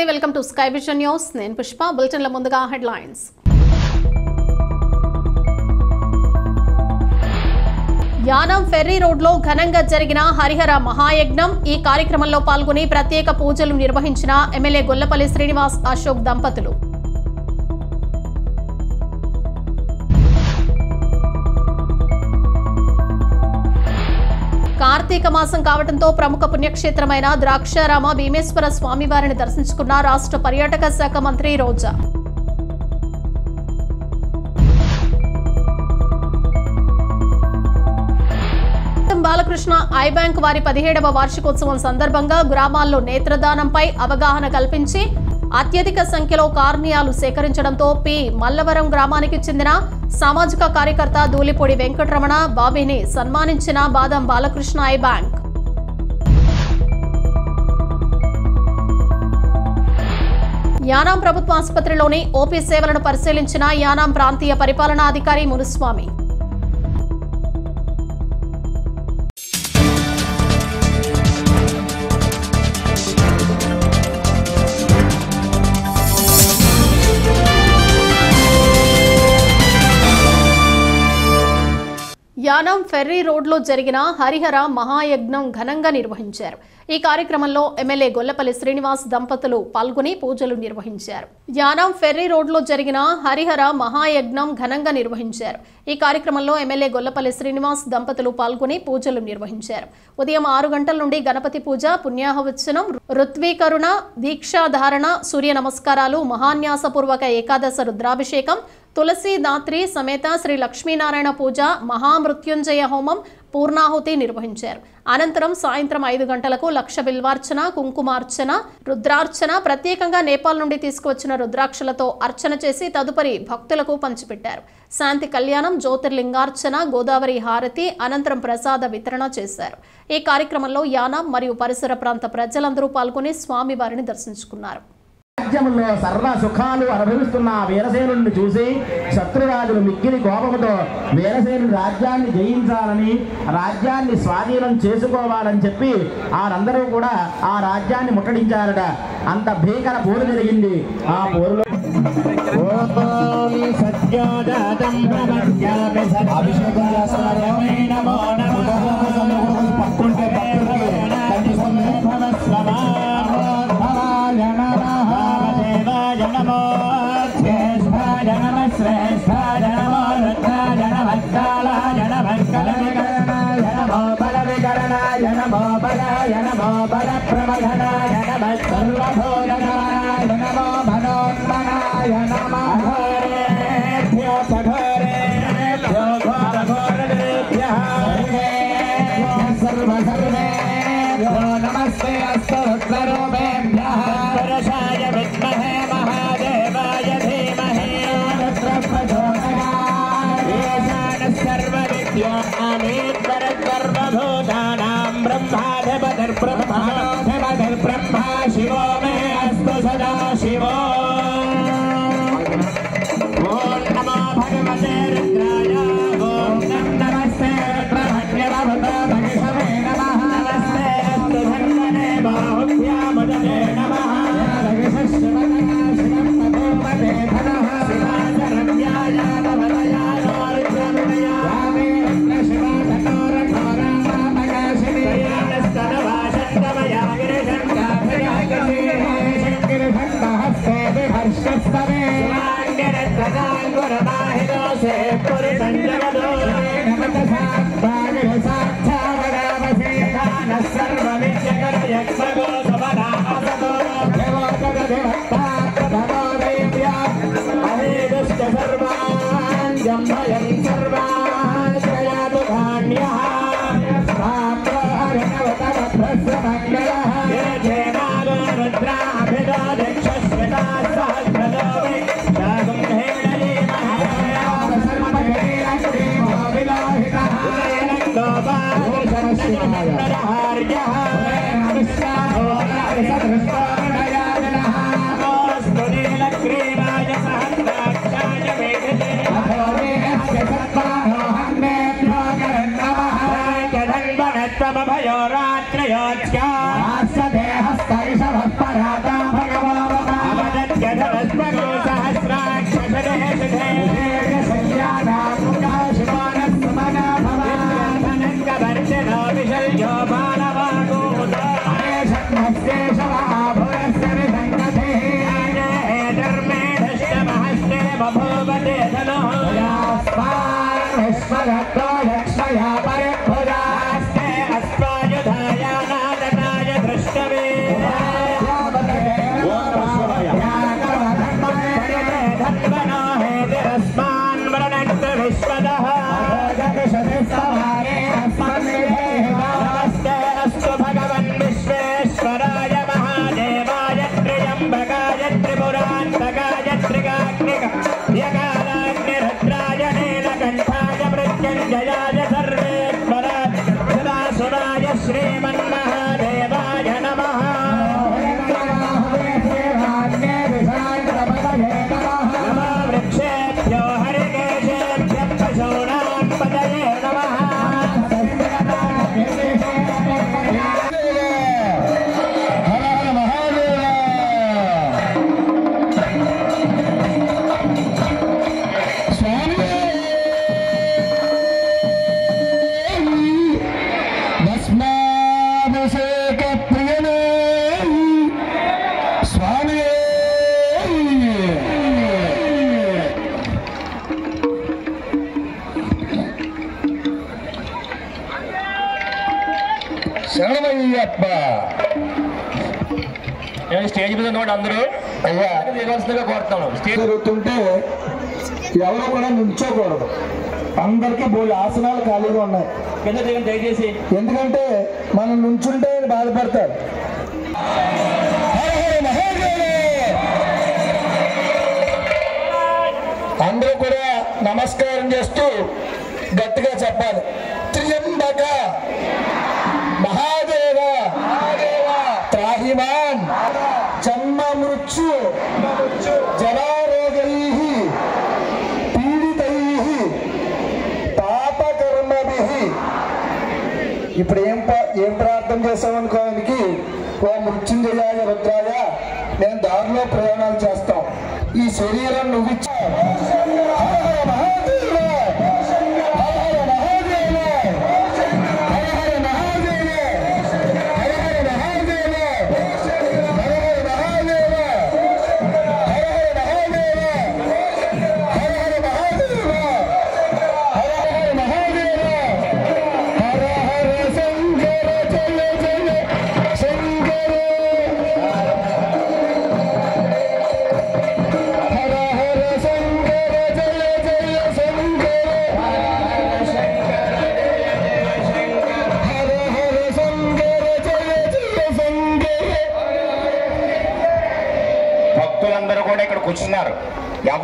Namaste welcome to sky vision news. నేను పుష్ప బులెటిన్ల ముందుగా headlines. Yanam ferry రోడ్లో ఘనంగా జరిగిన హరిహర మహాయజ్ఞం. ఈ కార్యక్రమంలో పాల్గొని ప్రత్యేక పూజలు నిర్వహించిన ఎమ్మెల్యే గొల్లపల్లి శ్రీనివాస్ అశోక్ దంపతులు. కార్తీక మాసం కావడంతో ప్రముఖ పుణ్యక్షేత్రమైన ద్రాక్షారామ భీమేశ్వర స్వామివారిని దర్శించుకున్న రాష్ట్ర పర్యాటక శాఖ మంత్రి రోజా. బాలకృష్ణ ఐ బ్యాంక్ వారి పదిహేడవ వార్షికోత్సవం సందర్భంగా గ్రామాల్లో నేత్రదానంపై అవగాహన కల్పించి అత్యధిక సంఖ్యలో కార్నియాలు సేకరించడంతో పి. మల్లవరం గ్రామానికి చెందిన సామాజిక కార్యకర్త దూలిపొడి వెంకటరమణ బాబీని సన్మానించిన బాదం బాలకృష్ణ ఐ బ్యాంక్. యానాం ప్రభుత్వ ఆసుపత్రిలోని ఓపీ సేవలను పరిశీలించిన యానాం ప్రాంతీయ పరిపాలనాధికారి మునుస్వామి. యానం ఫెర్రీ రోడ్లో జరిగిన హరిహర మహాయజ్ఞం ఘనంగా నిర్వహించారు. ఈ కార్యక్రమంలో ఎమ్మెల్యే గొల్లపల్లి శ్రీనివాస్ దంపతులు పాల్గొని పూజలు నిర్వహించారు. యానం ఫెర్రీ రోడ్లో జరిగిన హరిహర మహాయజ్ఞం ఘనంగా నిర్వహించారు. ఈ కార్యక్రమంలో ఎమ్మెల్యే గొల్లపల్లి శ్రీనివాస్ దంపతులు పాల్గొని పూజలు నిర్వహించారు. ఉదయం ఆరు గంటల నుండి గణపతి పూజ పుణ్యాహవచ్చనం ఋత్వీకరుణ దీక్షాధారణ సూర్య నమస్కారాలు మహాన్యాసపూర్వక ఏకాదశ రుద్రాభిషేకం తులసి దాత్రి సమేత శ్రీ లక్ష్మీనారాయణ పూజ మహామృత్యుంజయ హోమం పూర్ణాహుతి నిర్వహించారు. అనంతరం సాయంత్రం ఐదు గంటలకు లక్ష బిల్వార్చన కుంకుమార్చన రుద్రార్చన ప్రత్యేకంగా నేపాల్ నుండి తీసుకువచ్చిన రుద్రాక్షలతో అర్చన చేసి తదుపరి భక్తులకు పంచిపెట్టారు. శాంతి కళ్యాణం జ్యోతిర్లింగార్చన గోదావరి హారతి అనంతరం ప్రసాద వితరణ చేశారు. ఈ కార్యక్రమంలో యానాం మరియు పరిసర ప్రాంత ప్రజలందరూ పాల్గొని స్వామివారిని దర్శించుకున్నారు. రాజ్యములో సర్వ సుఖాలు అనుభవిస్తున్న ఆ వీరసేనుడిని చూసి శత్రురాజులు మిక్కిలి కోపంతో వీరసేనుడి రాజ్యాన్ని జయించాలని రాజ్యాన్ని స్వాధీనం చేసుకోవాలని చెప్పి వారందరూ కూడా ఆ రాజ్యాన్ని ముట్టడించారట. అంత భీకర పోరు జరిగింది ఆ పోరులో. ఓం భస్మాభిషేక ప్రియనే స్వామి. శరణమయ్యప్ప. నేను స్టేజ్ మీద ఉన్నవాడు అందరూ? అయ్యా. దిగవలసిందిగా కోరుతాను స్టేజ్ జరుగుతుంటే ఎవరు కూడా నుంచోకూడదు అందరికీ బోళ్ళు ఆసనాలు ఖాళీగా ఉన్నాయి. దయచేసి. ఎందుకంటే మనం నుంచుంటే బాధపడతారు. అందరూ కూడా నమస్కారం చేస్తూ గట్టిగా చెప్పాలి. ఇప్పుడు ఏం ఏం ప్రార్థన చేస్తామనుకో ఆయనకి? ఓ మృత్యుంజయాయ రుద్రాయ నేను దారిలో ప్రయాణాలు చేస్తాం. ఈ శరీరం నువ్వు ఇచ్చా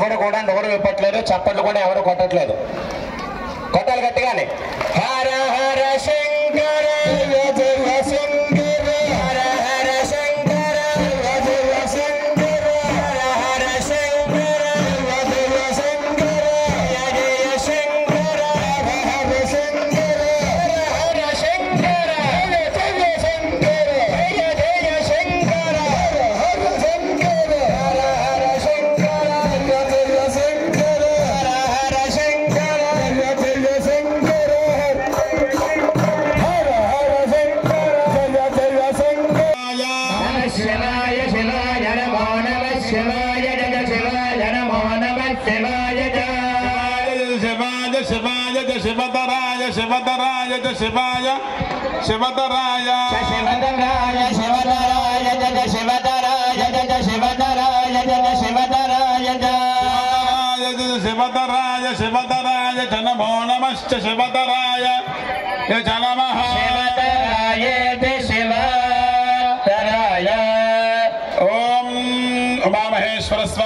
ఎవరు కూడా నోరు విప్పట్లేదు చప్పట్లు కూడా ఎవరు కొట్టట్లేదు. కొట్టాలి గట్టిగానే. హర హర శంకర జయ జయ శంకర. शिवतराय शिवधराय शिवतराय जय शिवधराय जय शिवधराय जय शिवतराय जय। शिवतराय शिवधराय च नमो नमश्च शिवधराय च नमः शिवधराय शिवधराय ॐ उमामहेश्वर स्वा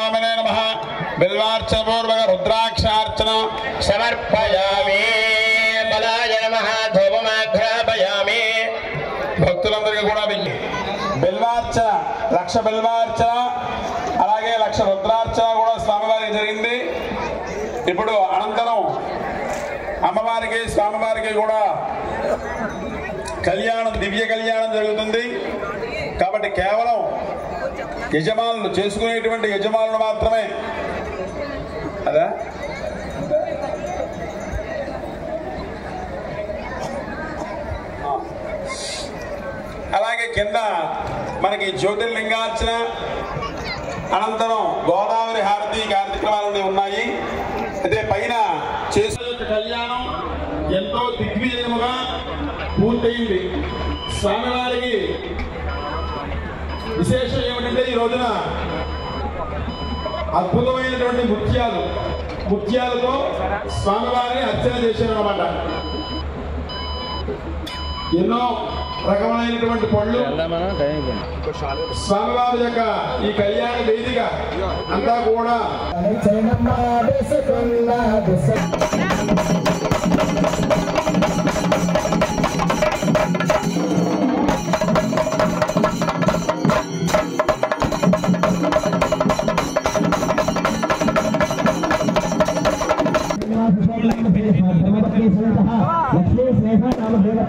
లక్ష బిల్వార్చన అలాగే లక్ష రుద్రార్చన కూడా స్వామివారికి జరిగింది. ఇప్పుడు అనంతరం అమ్మవారికి స్వామివారికి కూడా కళ్యాణం దివ్య కళ్యాణం జరుగుతుంది. కాబట్టి కేవలం యజమానులు చేసుకునేటువంటి యజమానులు మాత్రమే. అదా ఆ. అలాగే కింద మనకి జ్యోతిర్లింగార్చన అనంతరం గోదావరి హారతి కార్యక్రమాలు ఉన్నాయి. అయితే పైన చేసే కళ్యాణం ఎంతో దిగ్విజయముగా పూర్తయింది. స్వామివారికి విశేషం ఏమిటంటే ఈ రోజున అద్భుతమైనటువంటి ముత్యాలు ముత్యాలతో స్వామివారిని అర్చన చేశారన్నమాట. ఎన్నో రకమైనటువంటి పళ్ళు. స్వామివారి యొక్క ఈ కళ్యాణ వేదిక అంతా కూడా. లక్ష్మీ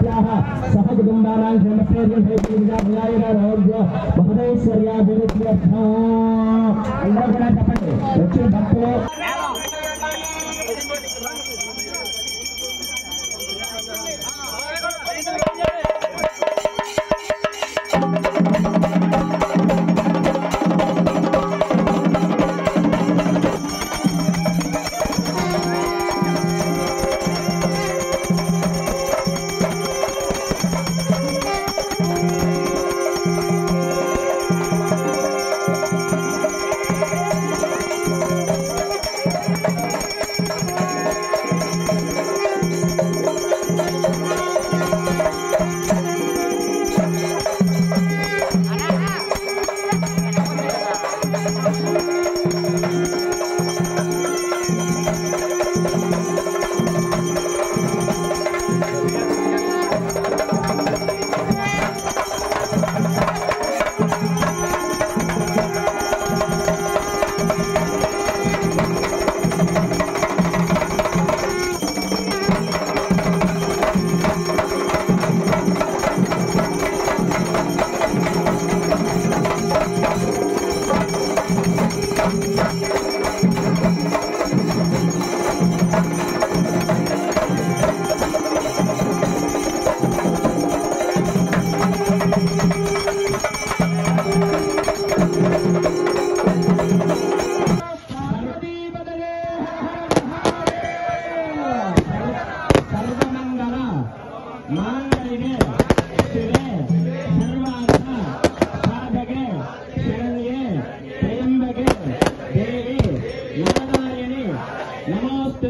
నామ దేవత్యాः సహ కుటుంబానాం క్షేమస్థైర్యోగ్య మహదైశ్వర్యాభివృద్ధ్యర్థం అందరూ కూడా చెప్పండి వచ్చి భక్తులు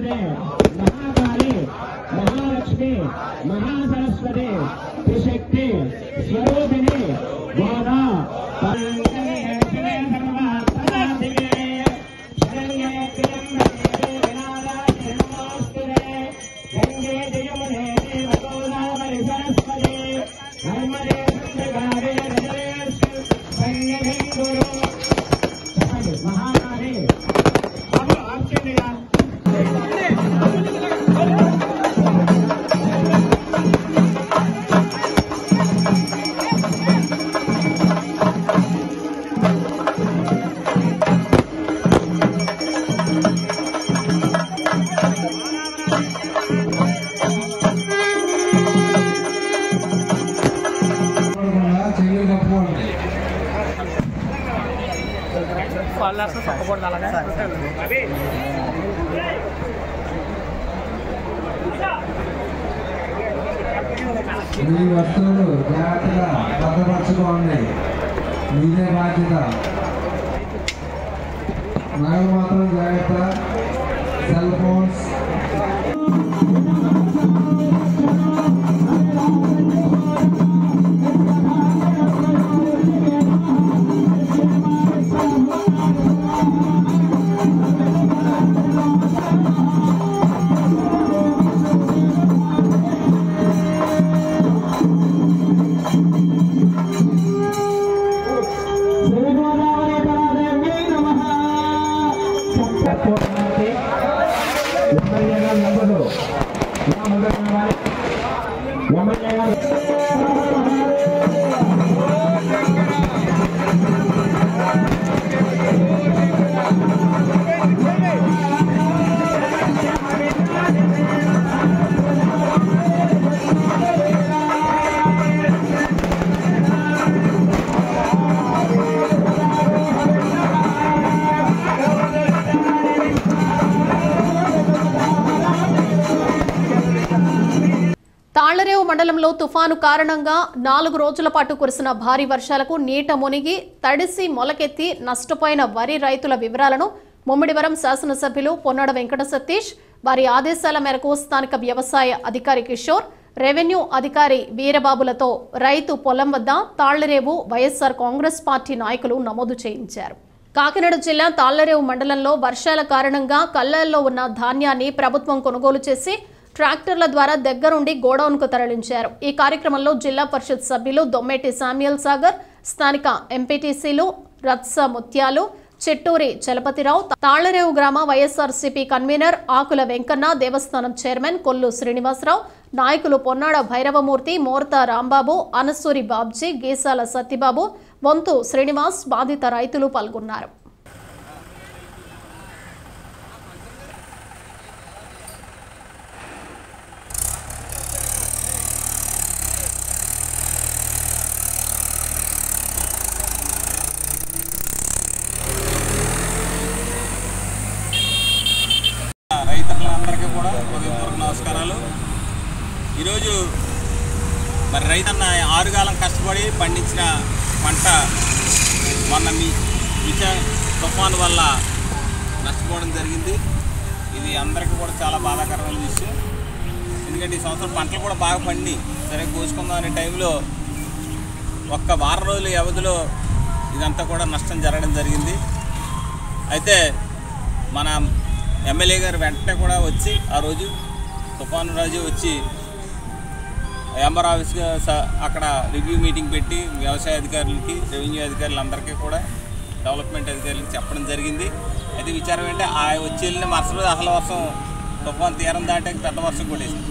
महादेव महाकाली महालक्ष्मी महासरस्वती त्रिशक्ति स्वरूपिणी गौरा మీ వస్తువులు జాగ్రత్తగా భద్రపరచుకోండి మీదే బాధ్యత నగలు మాత్రం జాగ్రత్త సెల్ ఫోన్స్ తుఫాను కారణంగా నాలుగు రోజుల పాటు కురిసిన భారీ వర్షాలకు నీట మునిగి తడిసి మొలకెత్తి నష్టపోయిన వరి రైతుల వివరాలను ముమ్మిడివరం శాసనసభ్యులు పొన్నాడ వెంకట సతీష్ వారి ఆదేశాల మేరకు స్థానిక వ్యవసాయ అధికారి కిషోర్ రెవెన్యూ అధికారి వీరబాబులతో రైతు పొలం వద్ద తాళ్ళరేవు వైఎస్సార్ కాంగ్రెస్ పార్టీ నాయకులు నమోదు చేయించారు. కాకినాడ జిల్లా తాళ్ళరేవు మండలంలో వర్షాల కారణంగా కళ్ళల్లో ఉన్న ధాన్యాన్ని ప్రభుత్వం కొనుగోలు చేసి ట్రాక్టర్ల ద్వారా దగ్గరుండి గోడౌన్కు తరలించారు. ఈ కార్యక్రమంలో జిల్లా పరిషత్ సభ్యులు దొమ్మేటి శామ్యుల్ సాగర్ స్థానిక ఎంపీటీసీలు రత్స ముత్యాలు చిట్టూరి చలపతిరావు తాళ్ళరేవు గ్రామ వైఎస్ఆర్సీపీ కన్వీనర్ ఆకుల వెంకన్న దేవస్థానం చైర్మన్ కొల్లు శ్రీనివాసరావు నాయకులు పొన్నాడ భైరవమూర్తి మోర్త రాంబాబు అనసూరి బాబ్జీ గీసాల సత్యబాబు వంతు శ్రీనివాస్ బాధిత రైతులు పాల్గొన్నారు రైతులందరికీ కూడా హృదయపూర్వక నమస్కారాలు ఈరోజు మరి రైతన్న ఆరుగాలం కష్టపడి పండించిన పంట మొన్న మీ విచ తుఫాను వల్ల నష్టపోవడం జరిగింది ఇది అందరికీ కూడా చాలా బాధాకరమైన విషయం. ఎందుకంటే ఈ సంవత్సరం పంటలు కూడా బాగా పండి సరే కోసుకుందాం అనే టైంలో ఒక్క వారం రోజుల వ్యవధిలో ఇదంతా కూడా నష్టం జరగడం జరిగింది. అయితే మన ఎమ్మెల్యే గారు వెంటనే కూడా వచ్చి ఆ రోజు తుఫాను రోజు వచ్చి ఎంబర్ ఆఫీస్గా స- అక్కడ రివ్యూ మీటింగ్ పెట్టి వ్యవసాయ అధికారులకి రెవెన్యూ అధికారులందరికీ కూడా డెవలప్మెంట్ అధికారులకి చెప్పడం జరిగింది. అయితే విచారం ఏంటంటే ఆ వచ్చి వెళ్ళిన మరుసటి రోజు అసలు వర్షం తుఫాను తీరం దాటే పెద్ద వర్షం కొట్టేసింది.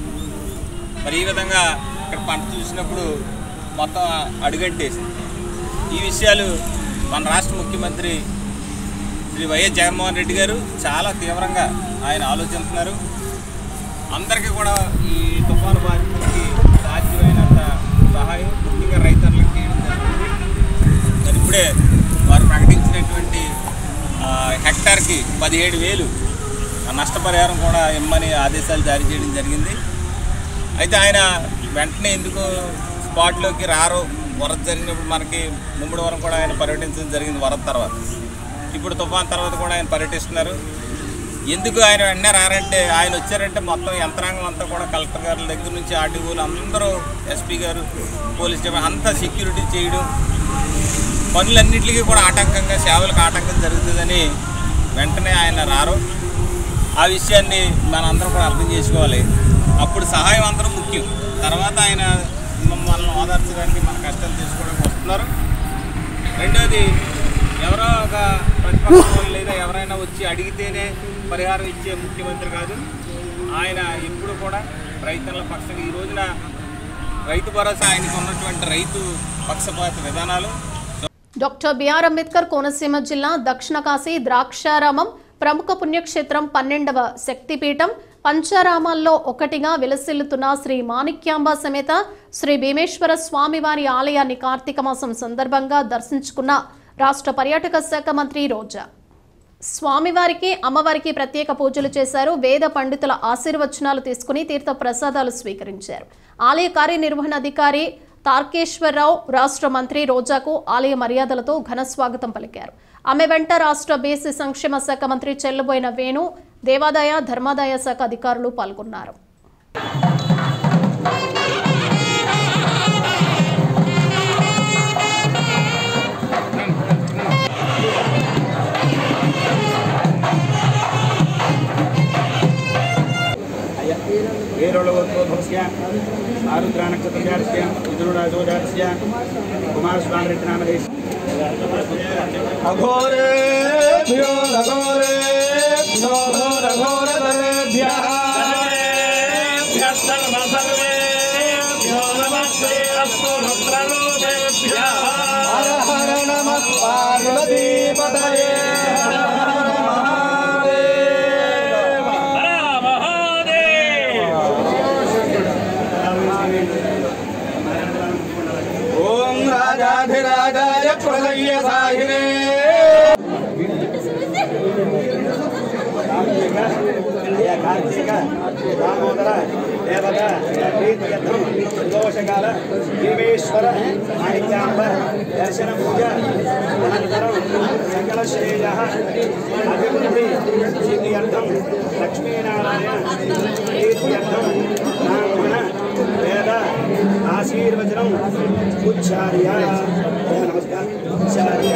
మరి ఈ విధంగా ఇక్కడ పంట చూసినప్పుడు మొత్తం అడుగంటేసింది. ఈ విషయాలు మన రాష్ట్ర ముఖ్యమంత్రి శ్రీ వైఎస్ జగన్మోహన్ రెడ్డి గారు చాలా తీవ్రంగా ఆయన ఆలోచిస్తున్నారు. అందరికీ కూడా ఈ తుఫాను బాధితులకి సాధ్యమైనంత సహాయం ముఖ్యంగా రైతులకు మరి ఇప్పుడే వారు ప్రకటించినటువంటి హెక్టార్కి పదిహేడు వేలు నష్టపరిహారం కూడా ఇమ్మని ఆదేశాలు జారీ చేయడం జరిగింది. అయితే ఆయన వెంటనే ఎందుకు స్పాట్లోకి రారు? వరద జరిగినప్పుడు మనకి ముమ్మడి వరం కూడా ఆయన పర్యటించడం జరిగింది వరద తర్వాత. ఇప్పుడు తుఫాన్ తర్వాత కూడా ఆయన పర్యటిస్తున్నారు. ఎందుకు ఆయన వెంటనే రారంటే ఆయన వచ్చారంటే మొత్తం యంత్రాంగం అంతా కూడా కలెక్టర్ గారి దగ్గర నుంచి ఆర్టీఓలు అందరూ ఎస్పీ గారు పోలీస్ డిపార్ట్మెంట్ అంతా సెక్యూరిటీ చేయడం పనులన్నింటికి కూడా ఆటంకంగా సేవలకు ఆటంకం జరుగుతుందని వెంటనే ఆయన రారు. ఆ విషయాన్ని మనందరం కూడా అర్థం చేసుకోవాలి. అప్పుడు సహాయం అందరం ముఖ్యం. తర్వాత ఆయన మనల్ని ఓదార్చడానికి మన కష్టాలు తీసుకోవడానికి వస్తున్నారు. రెండోది ఎవరో ఒక ప్రతిపక్షం లేదా ఎవరైనా వచ్చి అడిగితేనే పరిహారం ఇచ్చే ముఖ్యమంత్రి కాదు. ఆయన ఎప్పుడు కూడా రైతుల పక్షం ఈ రోజున రైతు భరోసా ఆయనకు ఉన్నటువంటి రైతు పక్షపాత విధానాలు. డాక్టర్ బిఆర్ అంబేద్కర్ కోనసీమ జిల్లా దక్షిణ కాశీ ద్రాక్షారామం ప్రముఖ పుణ్యక్షేత్రం పన్నెండవ శక్తిపీఠం పంచారామాల్లో ఒకటిగా విలసిల్లుతున్న శ్రీ మాణిక్యాంబ సమేత శ్రీ భీమేశ్వర స్వామివారి ఆలయాన్ని కార్తీక మాసం సందర్భంగా దర్శించుకున్న రాష్ట్ర పర్యాటక శాఖ మంత్రి రోజా. స్వామివారికి అమ్మవారికి ప్రత్యేక పూజలు చేశారు. వేద పండితుల ఆశీర్వచనాలు తీసుకుని తీర్థ ప్రసాదాలు స్వీకరించారు. ఆలయ కార్యనిర్వహణాధికారి తార్కేశ్వరరావు రాష్ట్ర మంత్రి రోజాకు ఆలయ మర్యాదలతో ఘన స్వాగతం పలికారు. ఆమె వెంట రాష్ట్ర బీసీ సంక్షేమ శాఖ మంత్రి చెల్లుబోయిన వేణు దేవాదాయ ధర్మాదాయ శాఖ అధికారులు పాల్గొన్నారు. त्रैलोलोकोद्बोधोस्याम् आरुद्राणक्षत्रव्यारस्याम् विदुरुराजोदारस्याम् कुमारस्वामिरेड्डिनामदेश अघोरे भ्यो अघोरे भ्यो घोर घोर तरेभ्यः सर्वसर्वेभ्यो नमस्ते अस्तु रुद्रलोकेभ्यः हर हर नमः पार्वतीपतये हर हर नमः రాజాధిరాజాయ ప్రళయ సాహినే కార్తీక దామోదర దేవత ప్రీతియత్నం ప్రదోషకాల భీమేశ్వర మాణిక్యాంబ దర్శన పూజ అనంతరం ఆశీర్వచనం. ఉచ్చార్య. नमस्कार ఉచ్చార్య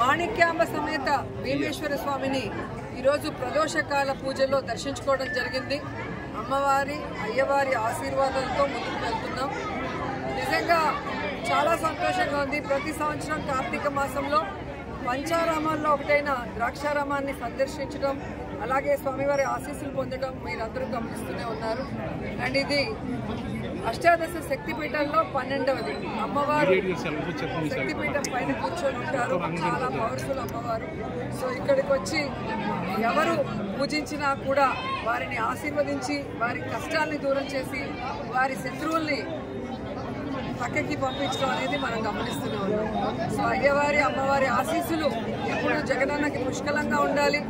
మాణిక్యాంబ సమేత భీమేశ్వర స్వామిని ఈరోజు ప్రదోషకాల పూజలో దర్శించుకోవడం జరిగింది. అమ్మవారి అయ్యవారి ఆశీర్వాదాలతో ముందుకు వెళ్తున్నాం. నిజంగా చాలా సంతోషంగా ఉంది. ప్రతి సంవత్సరం కార్తీక మాసంలో పంచారామాల్లో ఒకటైన ద్రాక్షారామాన్ని సందర్శించడం అలాగే స్వామివారి ఆశీస్సులు పొందడం మీరందరూ గమనిస్తూనే ఉన్నారు. అండ్ ఇది అష్టాదశ శక్తిపీఠంలో పన్నెండవది. అమ్మవారు శక్తిపీఠం పైన కూర్చొని ఉంటారు. చాలా పవర్ఫుల్ అమ్మవారు. సో ఇక్కడికి వచ్చి ఎవరు పూజించినా కూడా వారిని ఆశీర్వదించి వారి కష్టాలని దూరం చేసి వారి శత్రువుల్ని పక్కకి పంపించడం అనేది మనం గమనిస్తున్నాం సో అయ్యవారి అమ్మవారి ఆశీస్సులు ఎప్పుడు జగనన్నకి పుష్కలంగా ఉండాలి.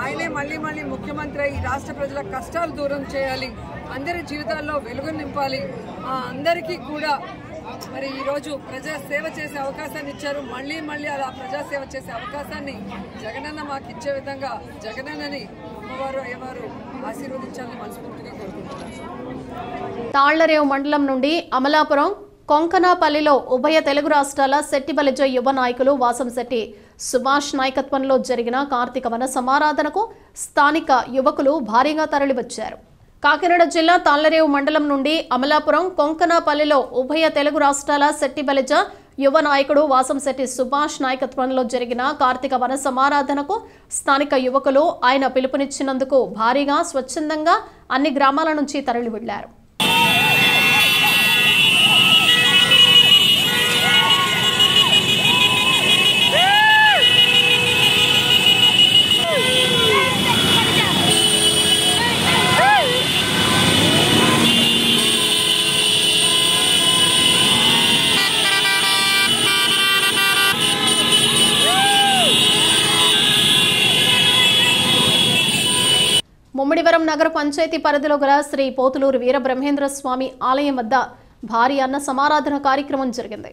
ఆయనే మళ్ళీ మళ్ళీ ముఖ్యమంత్రి ఈ రాష్ట్ర ప్రజల కష్టాలు దూరం చేయాలి. అందరి జీవితాల్లో వెలుగు నింపాలి. అందరికీ కూడా మరి ఈరోజు ప్రజా సేవ చేసే అవకాశాన్ని ఇచ్చారు. మళ్ళీ మళ్ళీ అలా ప్రజాసేవ చేసే అవకాశాన్ని జగనన్న మాకు ఇచ్చే విధంగా జగనన్నని అమ్మవారు అయ్యవారు ఆశీర్వదించాలని మనస్ఫూర్తిగా కోరుకుంటున్నాను. తాళ్ళరేవు మండలం నుండి అమలాపురం కొంకనాపల్లిలో ఉభయ తెలుగు రాష్ట్రాల శెట్టిబలిజ యువ నాయకులు వాసం శెట్టి సుభాష్ నాయకత్వంలో జరిగిన కార్తీక వన సమారాధనకు స్థానిక యువకులు భారీగా తరలివచ్చారు. కాకినాడ జిల్లా తాళ్ళరేవు మండలం నుండి అమలాపురం కొంకనాపల్లిలో ఉభయ తెలుగు రాష్ట్రాల శెట్టిబలిజ యువ నాయకుడు వాసంశెట్టి సుభాష్ నాయకత్వంలో జరిగిన కార్తీక వన సమారాధనకు స్థానిక యువకులు ఆయన పిలుపునిచ్చినందుకు భారీగా స్వచ్ఛందంగా అన్ని గ్రామాల నుంచి తరలి వెళ్ళారు ముమ్మిడివరం నగర పంచాయతీ పరిధిలో గల శ్రీ పోతులూరు వీరబ్రహ్మేంద్ర స్వామి ఆలయం వద్ద భారీ అన్న సమారాధన కార్యక్రమం జరిగింది.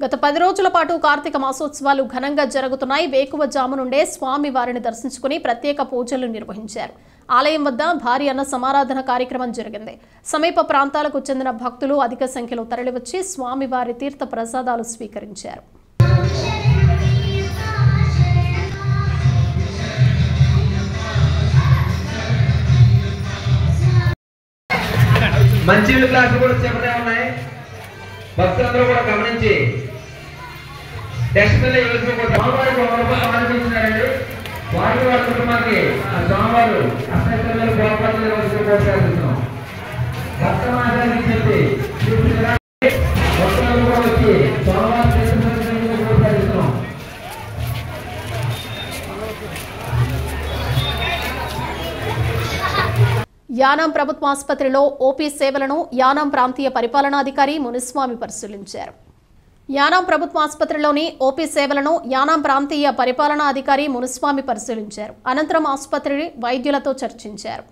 గత పది రోజుల పాటు కార్తీక మాసోత్సవాలు ఘనంగా జరుగుతున్నాయి. వేకువ జాము నుండే స్వామి వారిని దర్శించుకుని ప్రత్యేక పూజలు నిర్వహించారు. ఆలయం వద్ద భారీ అన్న సమారాధన కార్యక్రమం జరిగింది. సమీప ప్రాంతాలకు చెందిన భక్తులు అధిక సంఖ్యలో తరలివచ్చి స్వామివారి తీర్థ ప్రసాదాలు స్వీకరించారు. మంచినీళ్ళ క్లాసులు కూడా చివరే ఉన్నాయి. భక్తులందరూ కూడా గమనించి. డస్ట్బిన్ వేసుకోకూడదు స్వామివారికి వారి వారి కుటుంబానికి ఆ స్వామివారు అసలు గోపాలను రోజులు కోరుకుంటున్నాం చెప్పి యానాం ప్రభుత్వ ఆసుపత్రిలో ఓపీ సేవలను యానాం ప్రాంతీయ పరిపాలనాధికారి మునిస్వామి పరిశీలించారు. యానాం ప్రభుత్వ ఆసుపత్రిలోని ఓపీ సేవలను యానాం ప్రాంతీయ పరిపాలనా అధికారి మునుస్వామి పరిశీలించారు. అనంతరం ఆసుపత్రి వైద్యులతో చర్చించారు.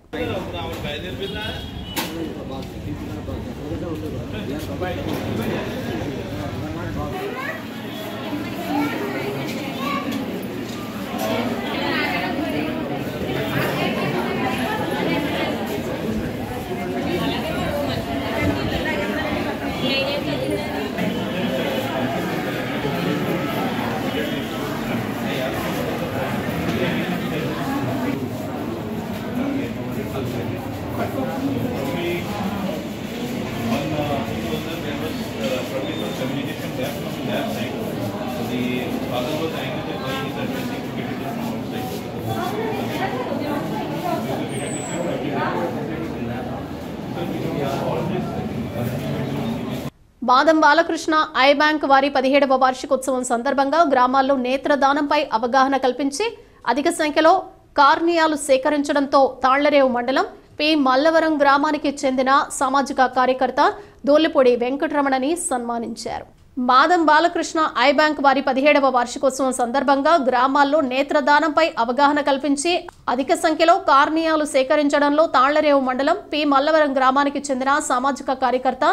బాదం బాలకృష్ణ ఐ బ్యాంక్ వారి పదిహేడవ వార్షికోత్సవం సందర్భంగా గ్రామాల్లో నేత్రదానంపై అవగాహన కల్పించి అధిక సంఖ్యలో కార్నియాలు సేకరించడంతో తాళ్ళరేవు మండలం పి. మల్లవరం గ్రామానికి చెందిన సామాజిక కార్యకర్త దోలిపొడి వెంకటరమణని సన్మానించారు. మాదం బాలకృష్ణ ఐ బ్యాంక్ వారి పదిహేడవ వార్షికోత్సవం సందర్భంగా గ్రామాల్లో నేత్రదానంపై అవగాహన కల్పించి అధిక సంఖ్యలో కార్నియాలు సేకరించడంలో తాళ్ళరేవు మండలం పి. మల్లవరం గ్రామానికి చెందిన సామాజిక కార్యకర్త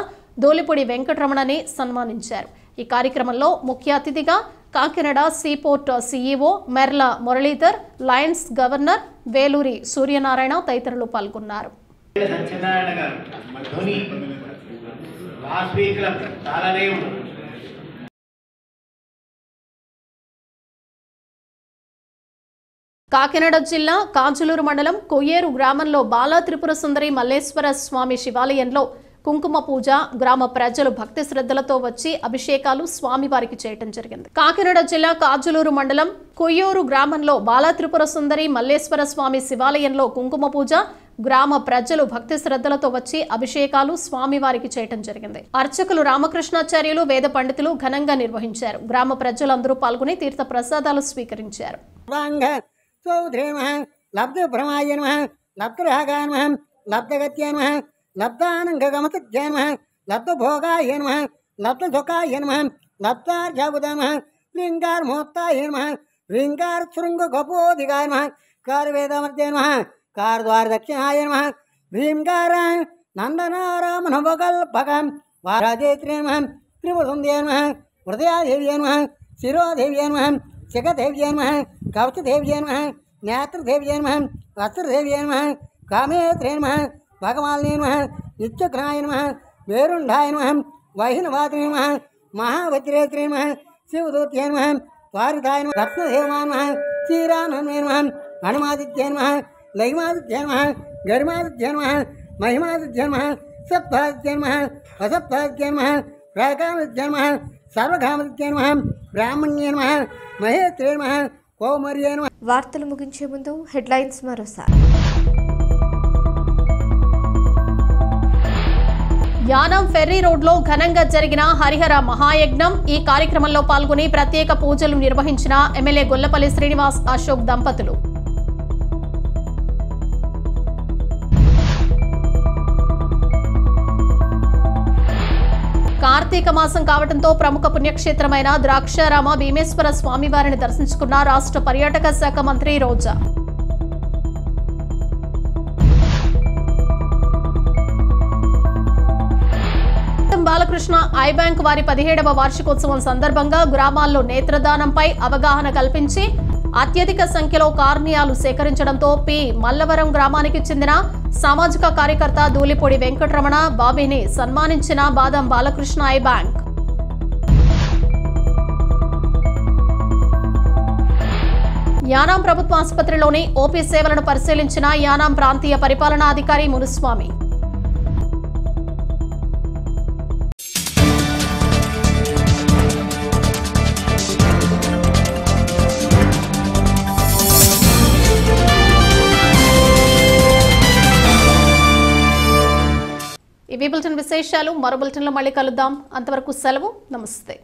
దోలిపూడి వెంకటరమణని సన్మానించారు. ఈ కార్యక్రమంలో ముఖ్య అతిథిగా Kakinada seaport CEO Merla Muralidhar Lions governor Veluri Suryanarayana తదితరులు పాల్గొన్నారు. కాకినాడ జిల్లా కాజులూరు మండలం కొయ్యేరు గ్రామంలో బాలా త్రిపుర సుందరి మల్లేశ్వర స్వామి శివాలయంలో కుంకుమ పూజ గ్రామ ప్రజలు భక్తి శ్రద్ధలతో వచ్చి అభిషేకాలు స్వామివారికి చేయటం జరిగింది. కాకినాడ జిల్లా కాజులూరు మండలం కొయ్యూరు గ్రామంలో బాలా త్రిపుర సుందరి మల్లేశ్వర స్వామి శివాలయంలో కుంకుమ పూజ గ్రామ ప్రజలు భక్తి శ్రద్ధలతో వచ్చి అభిషేకాలు స్వామివారికి చేయటం జరిగింది. అర్చకులు రామకృష్ణాచార్యులు వేద పండితులు ఘనంగా నిర్వహించారు. గ్రామ ప్రజలందరూ పాల్గొని తీర్థ ప్రసాదాలు స్వీకరించారు. వాంగ సౌధ్రే నమ లబ్ధ భ్రమాయ నమ లబ్ధగత్య నమ లబ్ధానంగమతజ్ఞ నమ లబ్ధభోగాయ నమ లబ్ధసుఖాయ నమ లబ్ధార్జాబుద నమ లింగార్మోత్తాయ నమ లింగార్ శృంగ గపోదిగాయ నమ కార్వేదమర్జయ నమ కార్ద్వార దక్షిణాయ నమ భీంగార నందనారామ నవకల్పకం వారాజేత్రే నమ త్రిపుసుందే నమ హృదయాదేవ్య నమ శిరోదేవ్య నమ శిఖదేవ్య నమ కవచదేవ్య నమ నేత్రదేవ్య నమ వస్త్రదేవ్య నమ కామేత్రే నమ భగవాల్నే నమ నిత్యఘ్నాయ నమ వేరుండాయ నమ వైహనవాదినే నమ మహావజ్రేత్రే నమ శివదూత్యే నమ వారిదాయ నమ రత్నదేవాయ నమ శ్రీరామే నమ హనుమాదిత్య నమ లైమాదిత్య నమ గరిమాదిత్య నమ మహిమాదిత్య నమ సప్తాదిత్య నమ అసప్తాదిత్య నమ ప్రాకామిత్య నమ సర్వకామిత్య నమ బ్రాహ్మణ్య నమ మహేత్రే నమ వార్తలు ముగించే ముందు హెడ్లైన్స్ మరోసారి యానం ఫెర్రీ రోడ్లో ఘనంగా జరిగిన హరిహర మహాయజ్ఞం. ఈ కార్యక్రమంలో పాల్గొని ప్రత్యేక పూజలు నిర్వహించిన ఎమ్మెల్యే గొల్లపల్లి శ్రీనివాస్ అశోక్ దంపతులు. కార్తీక మాసం కావడంతో ప్రముఖ పుణ్యక్షేత్రమైన ద్రాక్షారామ భీమేశ్వర స్వామివారిని దర్శించుకున్న రాష్ట్ర పర్యాటక శాఖ మంత్రి రోజా. బాలకృష్ణ ఐ బ్యాంక్ వారి పదిహేడవ వార్షికోత్సవం సందర్భంగా గ్రామాల్లో నేత్రదానంపై అవగాహన కల్పించి అత్యధిక సంఖ్యలో కార్నియాలు సేకరించడంతో పి. మల్లవరం గ్రామానికి చెందిన సామాజిక కార్యకర్త దూలిపొడి వెంకటరమణ బాబీని సన్మానించిన బాదం బాలకృష్ణ ఐ బ్యాంక్. యానాం ప్రభుత్వ ఆసుపత్రిలోని ఓపీ సేవలను పరిశీలించిన యానాం ప్రాంతీయ పరిపాలనాధికారి మునుస్వామి. బులెటిన్ విశేషాలు మరో బులెటిన్లో మళ్ళీ కలుద్దాం. అంతవరకు సెలవు నమస్తే.